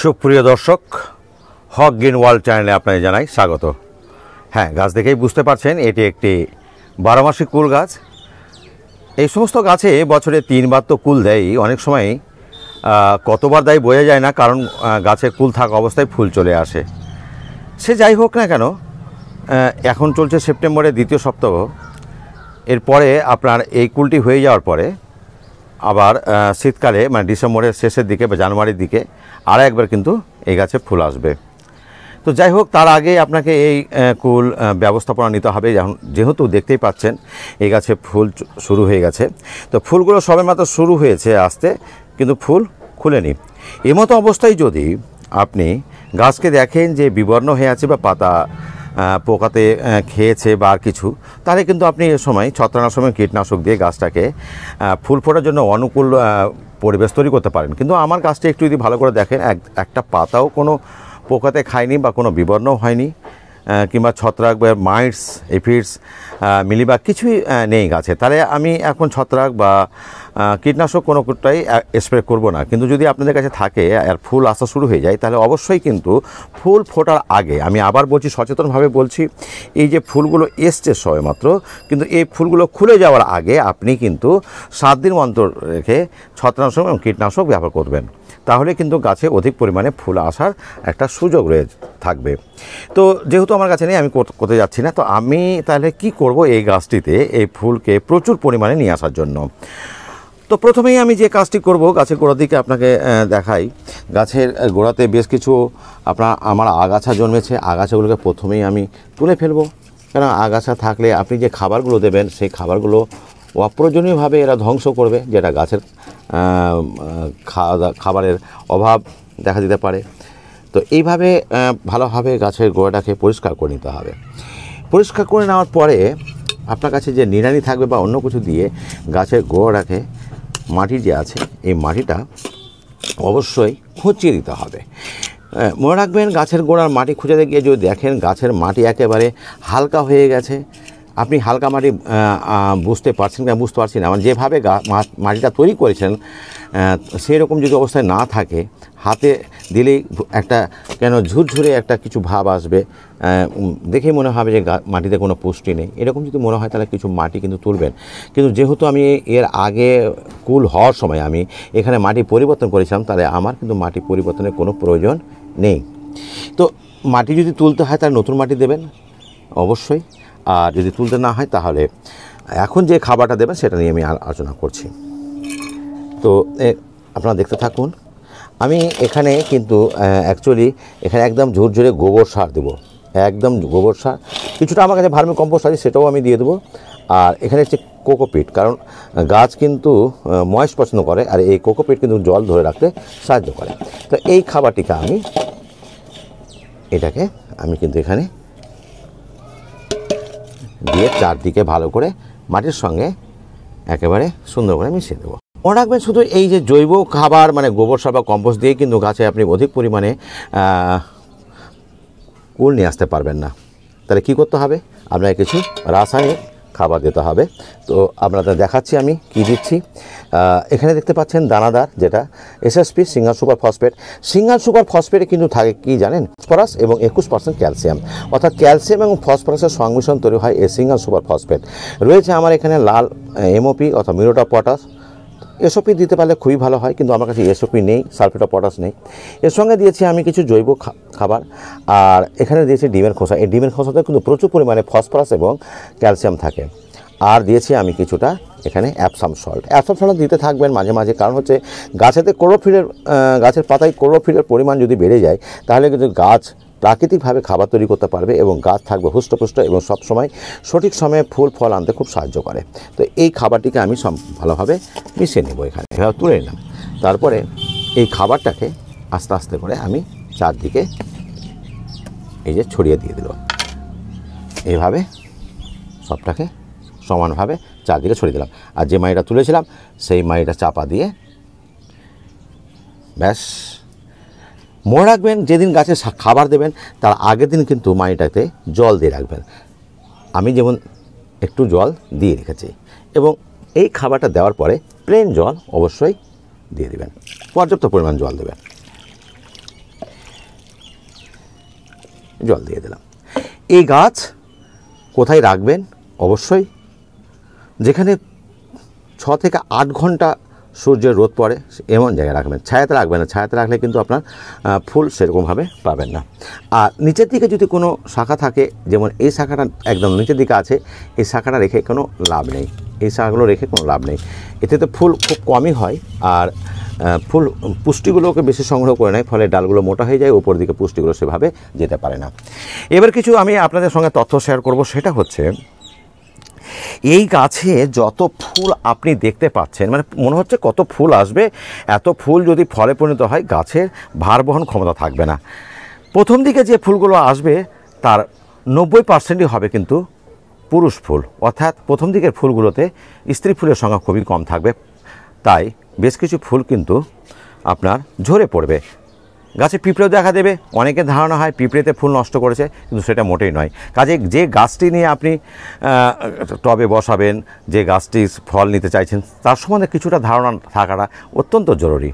সুপ্রিয় দর্শক, হক green world চ্যানেলে আপনাকে জানাই স্বাগত। হ্যাঁ গাছ দেখেই বুঝতে পারছেন, এটি একটি বারোমাসি কুল গাছ। এই সমস্ত গাছে বছরে তিনবার তো কুল দেয়ই অনেক সময় কতবার দেয় বোঝা যায় না, কারণ গাছে কুল থাকা অবস্থায় ফুল চলে আসে। সে যাই হোক না কেন এখন চলছে সেপ্টেম্বরের দ্বিতীয় সপ্তাহ। এরপরে আপনার এই কুলটি হয়ে যাওয়ার পরে আবার শীতকালে মানে ডিসেম্বরের শেষের দিকে বা জানুয়ারির দিকে আর একবার কিন্তু এই গাছে ফুল আসবে। তো যাই হোক, তার আগে আপনাকে এই কুল ব্যবস্থাপনা নিতে হবে। যেহেতু দেখতেই পাচ্ছেন, এই গাছে ফুল শুরু হয়ে গেছে। তো ফুলগুলো সবেমাত্র শুরু হয়েছে আসতে, কিন্তু ফুল খুলেনি। এমতো অবস্থায় যদি আপনি গাছকে দেখেন যে বিবর্ণ হয়ে আছে বা পাতা পোকাতে খেয়েছে বা আর কিছু, তাহলে কিন্তু আপনি এ সময় ছত্রানাশক কীটনাশক দিয়ে গাছটাকে ফুল ফোটার জন্য অনুকূল পরিবেশ তৈরি করতে পারেন। কিন্তু আমার গাছটা একটু যদি ভালো করে দেখেন, এক, একটা পাতাও কোনো পোকাতে খায়নি বা কোনো বিবর্ণও হয়নি কিংবা ছত্রাক বা মাইটস, এফিডস মিলিবাগ কিছুই নেই গাছে। তাহলে আমি এখন ছত্রাক বা কীটনাশক কোনো কোটাই স্প্রে করব না। কিন্তু যদি আপনাদের কাছে থাকে, আর ফুল আসা শুরু হয়ে যায়, তাহলে অবশ্যই কিন্তু ফুল ফোটার আগে, আমি আবার বলছি, সচেতনভাবে বলছি, এই যে ফুলগুলো এসছে সবেমাত্র, কিন্তু এই ফুলগুলো খুলে যাওয়ার আগে আপনি কিন্তু সাত দিন অন্তর রেখে ছত্রাকনাশক এবং কীটনাশক ব্যবহার করবেন। তাহলে কিন্তু গাছে অধিক পরিমাণে ফুল আসার একটা সুযোগ রয়ে থাকবে। তো যেহেতু আমার কাছে নেই, আমি কর- করতে যাচ্ছি না, তো আমি তাহলে কি করব এই গাছটিতে, এই ফুলকে প্রচুর পরিমাণে নিয়ে আসার জন্য? তো প্রথমেই আমি যে কাজটি করব, গাছের গোড়ার দিকে আপনাকে দেখাই। গাছের গোড়াতে বেশ কিছু আপনার আমার আগাছা জন্মেছে। আগাছাগুলোকে প্রথমেই আমি তুলে ফেলব। কেন আগাছা থাকলে আপনি যে খাবারগুলো দেবেন, সেই খাবারগুলো অপ্রয়োজনীয়ভাবে এরা ধ্বংস করবে, যেটা গাছের খাবারের অভাব দেখা দিতে পারে। তো এইভাবে ভালোভাবে গাছের গোড়াটাকে পরিষ্কার করে নিতে হবে। পরিষ্কার করে নেওয়ার পরে আপনার কাছে যে নিড়ানি থাকবে বা অন্য কিছু দিয়ে গাছের গোড়াটাকে মাটি যে আছে, এই মাটিটা অবশ্যই খুঁচিয়ে দিতে হবে। মনে রাখবেন গাছের গোড়ার মাটি খুঁজে গিয়ে যদি দেখেন গাছের মাটি একেবারে হালকা হয়ে গেছে, আপনি হালকা মাটি বুঝতে পারছেন কিনা, বুঝতে পারছি না। মানে যেভাবে মাটিটা তৈরি করেছেন সেই রকম যদি অবস্থায় না থাকে হাতে দিলেই একটা কেন ঝুরঝুরে একটা কিছু ভাব আসবে দেখেই মনে হবে যে মাটিতে কোনো পুষ্টি নেই। এরকম যদি মনে হয় তাহলে কিছু মাটি কিন্তু তুলবেন। কিন্তু যেহেতু আমি এর আগে কুল হওয়ার সময় আমি এখানে মাটি পরিবর্তন করেছিলাম, তাহলে আমার কিন্তু মাটি পরিবর্তনের কোনো প্রয়োজন নেই। তো মাটি যদি তুলতে হয় তাহলে নতুন মাটি দেবেন, অবশ্যই। আর যদি তুলতে না হয় তাহলে এখন যে খাবারটা দেবেন সেটা নিয়ে আমি আলোচনা করছি। তো আপনারা দেখতে থাকুন। আমি এখানে কিন্তু অ্যাকচুয়ালি এখানে একদম ঝুরঝুরে গোবর সার দেবো। একদম গোবর সার। কিছুটা আমার কাছে ভার্মি কম্পোস্ট আছে, সেটাও আমি দিয়ে দেবো। আর এখানে হচ্ছে কোকোপিট, কারণ গাছ কিন্তু ময়েস পছন্দ করে, আর এই কোকোপিট কিন্তু জল ধরে রাখতে সাহায্য করে। তো এই খাবারটিকে আমি, এটাকে আমি কিন্তু এখানে দিয়ে চারদিকে ভালো করে মাটির সঙ্গে একেবারে সুন্দর করে মিশিয়ে দেবো। মনে রাখবেন, শুধু এই যে জৈব খাবার মানে গোবর সার বা কম্পোস্ট দিয়ে কিন্তু গাছে আপনি অধিক পরিমাণে কুল নিয়ে আসতে পারবেন না। তাহলে কি করতে হবে? আপনাকে কিছু রাসায়নিক খাবার দিতে হবে। তো আপনাদের দেখাচ্ছি আমি কি দিচ্ছি। এখানে দেখতে পাচ্ছেন দানাদার, যেটা SSP single super phosphate. Single super ফসফেটে কিন্তু থাকে কি জানেন? ফসফরাস এবং একুশ পার্সেন্ট ক্যালসিয়াম। অর্থাৎ ক্যালসিয়াম এবং ফসফরাসের সংমিশ্রণ তৈরি হয় এই সিঙ্গাল সুপার ফসফেট। রয়েছে আমার এখানে লাল, এমওপি অর্থাৎ মিরোটা পটাশ এসওপি দিতে পারলে খুবই ভালো হয়, কিন্তু আমার কাছে এসওপি নেই, সালফেট অফ পটাশ নেই। এর সঙ্গে দিয়েছি আমি কিছু জৈব খাবার, আর এখানে দিয়েছি ডিমের খোসা। এই ডিমের খোসাতে কিন্তু প্রচুর পরিমাণে ফসফরাস এবং ক্যালসিয়াম থাকে। আর দিয়েছি আমি কিছুটা এখানে অ্যাপসাম সল্ট। অ্যাপসাম সল্ট দিতে থাকবেন মাঝে মাঝে, কারণ হচ্ছে গাছেতে ক্লোরোফিলের গাছের পাতায় ক্লোরোফিলের পরিমাণ যদি বেড়ে যায়, তাহলে কিন্তু গাছ প্রাকৃতিকভাবে খাবার তৈরি করতে পারবে এবং গাছ থাকবে হুষ্টপুষ্ট এবং সবসময় সঠিক সময়ে ফুল, ফল আনতে খুব সাহায্য করে। তো এই খাবারটিকে আমি সব ভালোভাবে মিশিয়ে নেব এখানে। এভাবে তুলে নিলাম। তারপরে এই খাবারটাকে আস্তে আস্তে করে আমি চারদিকে এই যে ছড়িয়ে দিয়ে দিল এইভাবে সবটাকে সমানভাবে চারদিকে ছড়িয়ে দিলাম। আর যে মাইটা তুলেছিলাম, সেই মাইটা চাপা দিয়ে ব্যাস মনে রাখবেন, যেদিন গাছে খাবার দেবেন, তার আগের দিন কিন্তু মাটিটাতে জল দিয়ে রাখবেন। আমি যেমন একটু জল দিয়ে রেখেছি এবং এই খাবারটা দেওয়ার পরে প্লেন জল অবশ্যই দিয়ে দেবেন। পর্যাপ্ত পরিমাণ জল দেবেন। জল দিয়ে দিলাম। এই গাছ কোথায় রাখবেন? অবশ্যই যেখানে ছ থেকে আট ঘণ্টা সূর্যের রোদ পড়ে, এমন জায়গায় রাখবেন। ছায়াতে রাখবেন না, ছায়াতে রাখলে কিন্তু আপনার ফুল সেরকমভাবে পাবেন না। আর নিচের দিকে যদি কোনো শাখা থাকে, যেমন এই শাখাটা একদম নিচের দিকে আছে, এই শাখাটা রেখে কোনো লাভ নেই। এই শাখাগুলো রেখে কোনো লাভ নেই। এতে তো ফুল খুব কমই হয়, আর ফুল পুষ্টিগুলোকে বেশি সংগ্রহ করে নেয়, ফলে ডালগুলো মোটা হয়ে যায়, উপর দিকে পুষ্টিগুলো সেভাবে যেতে পারে না। এবার কিছু আমি আপনাদের সঙ্গে তথ্য শেয়ার করব, সেটা হচ্ছে এই গাছে যত ফুল আপনি দেখতে পাচ্ছেন মানে মনে হচ্ছে কত ফুল আসবে, এত ফুল যদি ফলে পরিণত হয়, গাছের ভার বহন ক্ষমতা থাকবে না। প্রথম দিকে যে ফুলগুলো আসবে, তার নব্বই পার্সেন্টই হবে কিন্তু পুরুষ ফুল। অর্থাৎ প্রথম দিকের ফুলগুলোতে স্ত্রী ফুলের সংখ্যা খুবই কম থাকবে। তাই বেশ কিছু ফুল কিন্তু আপনার ঝরে পড়বে। গাছে পিঁপড়েও দেখা দেবে। অনেকের ধারণা হয় পিঁপড়েতে ফুল নষ্ট করেছে, কিন্তু সেটা মোটেই নয়। কাজে যে গাছটি নিয়ে আপনি টবে বসাবেন, যে গাছটি ফল নিতে চাইছেন, তার সম্বন্ধে কিছুটা ধারণা থাকাটা অত্যন্ত জরুরি।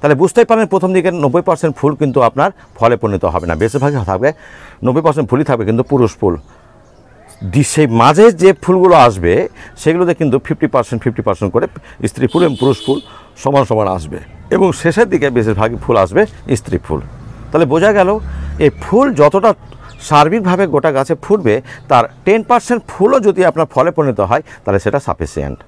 তাহলে বুঝতেই পারেন প্রথম দিকে নব্বই পার্সেন্ট ফুল কিন্তু আপনার ফলে পরিণত হবে না। বেশিরভাগই থাকবে, নব্বই পার্সেন্ট ফুলই থাকবে কিন্তু পুরুষ ফুল। সেই মাঝে যে ফুলগুলো আসবে, সেগুলোতে কিন্তু ফিফটি পার্সেন্ট ফিফটি পার্সেন্ট করে স্ত্রী ফুল এবং পুরুষ ফুল সমান সমান আসবে। এবং শেষের দিকে বেশিরভাগই ফুল আসবে স্ত্রী ফুল। তাহলে বোঝা গেল, এই ফুল যতটা সার্বিকভাবে গোটা গাছে ফুটবে, তার টেন পার্সেন্ট ফুলও যদি আপনার ফলে পরিণত হয়, তাহলে সেটা সাফিসিয়েন্ট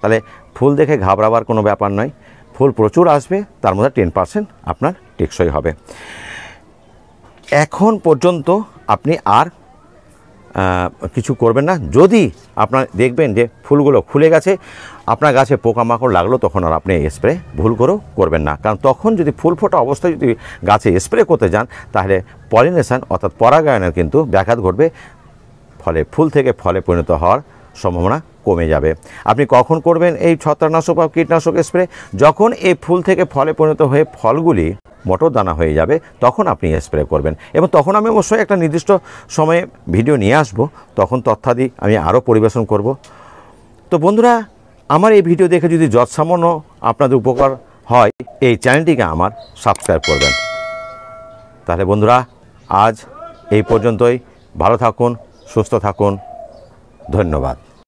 তাহলে ফুল দেখে ঘাবড়াবার কোনো ব্যাপার নয়। ফুল প্রচুর আসবে, তার মধ্যে টেন পার্সেন্ট আপনার টেকসই হবে। এখন পর্যন্ত আপনি আর কিছু করবেন না। যদি আপনার দেখবেন যে ফুলগুলো খুলে গেছে, আপনার গাছে পোকামাকড় লাগল, তখন আর আপনি স্প্রে ভুল করেও করবেন না। কারণ তখন যদি ফুল ফোটা অবস্থায় যদি গাছে স্প্রে করতে যান, তাহলে পলিনেশান অর্থাৎ পরাগায়নের কিন্তু ব্যাঘাত ঘটবে। ফলে ফুল থেকে ফলে পরিণত হওয়ার সম্ভাবনা কমে যাবে। আপনি কখন করবেন এই ছত্রাকনাশক বা কীটনাশক স্প্রে? যখন এই ফুল থেকে ফলে পরিণত হয়ে ফলগুলি মটর দানা হয়ে যাবে, তখন আপনি স্প্রে করবেন। এবং তখন আমি অবশ্যই একটা নির্দিষ্ট সময়ে ভিডিও নিয়ে আসব, তখন তথ্যাদি আমি আরও পরিবেশন করব। তো বন্ধুরা, আমার এই ভিডিও দেখে যদি যৎসামান্য আপনাদের উপকার হয়, এই চ্যানেলটিকে আমার সাবস্ক্রাইব করবেন। তাহলে বন্ধুরা, আজ এই পর্যন্তই। ভালো থাকুন, সুস্থ থাকুন। ধন্যবাদ।